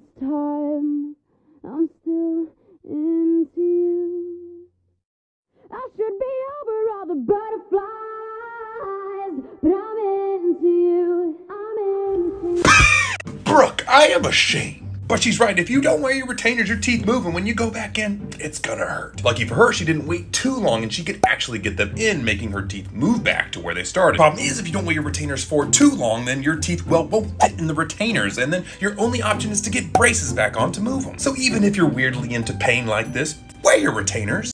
this time I'm still into you. I should be over all the butterflies, but I'm into you. I'm into you. Brooke, I am ashamed. But she's right. If you don't wear your retainers, your teeth move, and when you go back in, it's gonna hurt. Lucky for her, she didn't wait too long and she could actually get them in, making her teeth move back to where they started. Problem is, if you don't wear your retainers for too long, then your teeth, well, won't fit in the retainers, and then your only option is to get braces back on to move them. So even if you're weirdly into pain like this, wear your retainers.